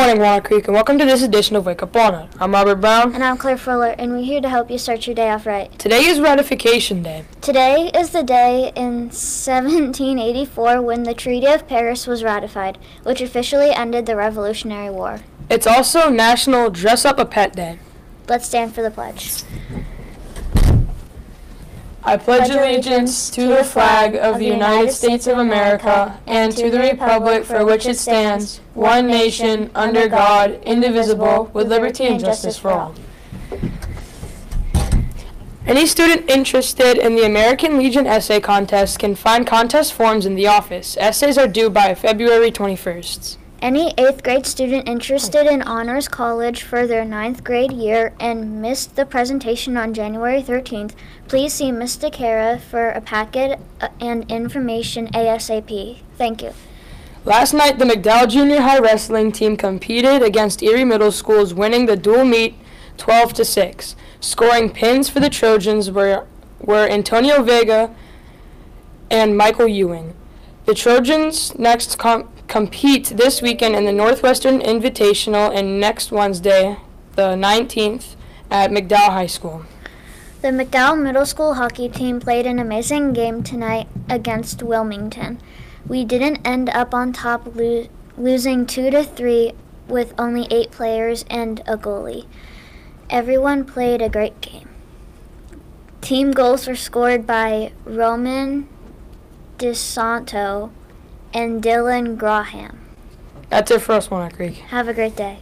morning, Walnut Creek, and welcome to this edition of Wake Up Walnut. I'm Robert Brown. And I'm Claire Fuller, and we're here to help you start your day off right. Today is Ratification Day. Today is the day in 1784 when the Treaty of Paris was ratified, which officially ended the Revolutionary War. It's also National Dress Up a Pet Day. Let's stand for the pledge. I pledge allegiance to the flag of the United States of America and to the republic for which it stands, one nation, under God, indivisible, with liberty and justice for all. Any student interested in the American Legion Essay Contest can find contest forms in the office. Essays are due by February 21st. Any 8th grade student interested in honors college for their ninth grade year and missed the presentation on January 13th, please see Ms. DeCara for a packet uh, and information ASAP. Thank you. Last night, the McDowell Junior High wrestling team competed against Erie Middle Schools, winning the dual meet 12 to 6. Scoring pins for the Trojans were, were Antonio Vega and Michael Ewing. The Trojans next com- compete this weekend in the Northwestern Invitational and next Wednesday, the 19th, at McDowell High School. The McDowell Middle School hockey team played an amazing game tonight against Wilmington. We didn't end up on top, lo- losing 2 to 3 with only 8 players and a goalie. Everyone played a great game. Team goals were scored by Roman DeSanto and Dylan Graham. That's it for us, Walnut Creek. Have a great day.